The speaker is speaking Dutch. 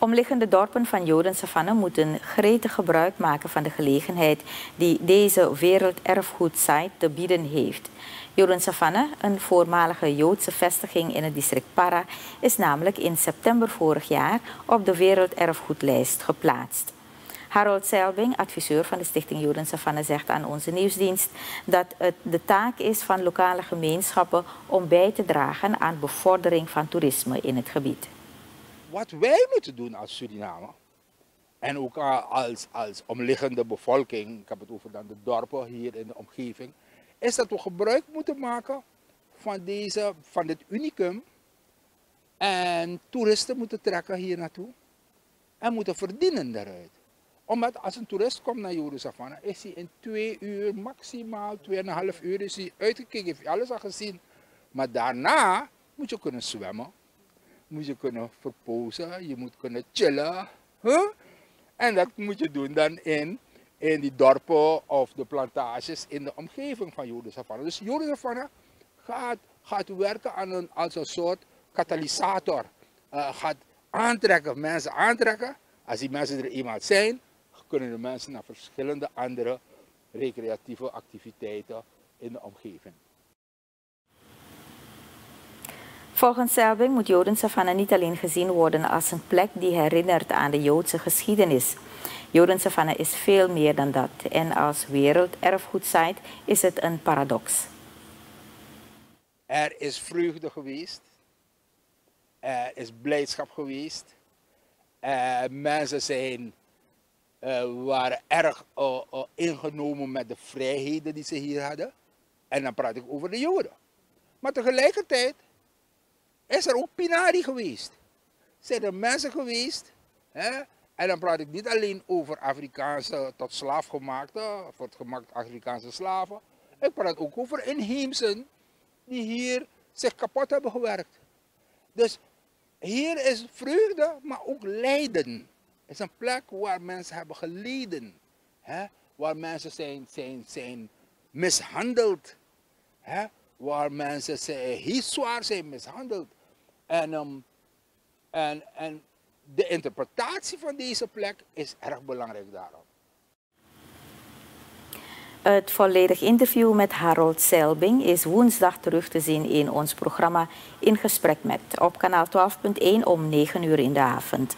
Omliggende dorpen van Jodensavanne moeten gretig gebruik maken van de gelegenheid die deze werelderfgoedsite te bieden heeft. Jodensavanne, een voormalige Joodse vestiging in het district Para, is namelijk in september vorig jaar op de werelderfgoedlijst geplaatst. Harold Selbing, adviseur van de Stichting Jodensavanne, zegt aan onze nieuwsdienst dat het de taak is van lokale gemeenschappen om bij te dragen aan bevordering van toerisme in het gebied wat wij moeten doen als Suriname, en ook als, als omliggende bevolking, ik heb het over dan de dorpen hier in de omgeving, is dat we gebruik moeten maken van, deze, van dit unicum. En toeristen moeten trekken hier naartoe en moeten verdienen daaruit. Omdat als een toerist komt naar Jorisavana, is hij in twee uur, maximaal tweeënhalf uur, is hij uitgekeken, heeft hij alles al gezien. Maar daarna moet je kunnen zwemmen, moet je kunnen verpozen, je moet kunnen chillen. Huh? En dat moet je doen dan in, in die dorpen of de plantages in de omgeving van Jodensavannah. Dus Jodensavannah gaat, gaat werken aan een, als een soort katalysator. Uh, gaat aantrekken, mensen aantrekken. Als die mensen er eenmaal zijn, kunnen de mensen naar verschillende andere recreatieve activiteiten in de omgeving. Volgens Selbing moet Jodensavanne niet alleen gezien worden als een plek die herinnert aan de Joodse geschiedenis. Jodensavanne is veel meer dan dat en als werelderfgoedsite is het een paradox. Er is vreugde geweest, er is blijdschap geweest, uh, mensen zijn, uh, waren erg uh, ingenomen met de vrijheden die ze hier hadden. En dan praat ik over de Joden. Maar tegelijkertijd is er ook Pinari geweest. Zijn er mensen geweest. Hè? En dan praat ik niet alleen over Afrikaanse tot slaafgemaakte, voor het gemaakt Afrikaanse slaven. Ik praat ook over inheemsen die hier zich kapot hebben gewerkt. Dus hier is vreugde, maar ook lijden. Het is een plek waar mensen hebben geleden. Hè? Waar mensen zijn, zijn, zijn mishandeld. Hè? Waar mensen zijn, heel zwaar zijn mishandeld. En, um, en, en de interpretatie van deze plek is erg belangrijk daarom. Het volledig interview met Harold Selbing is woensdag terug te zien in ons programma In Gesprek met op kanaal 12.1 om 9 uur in de avond.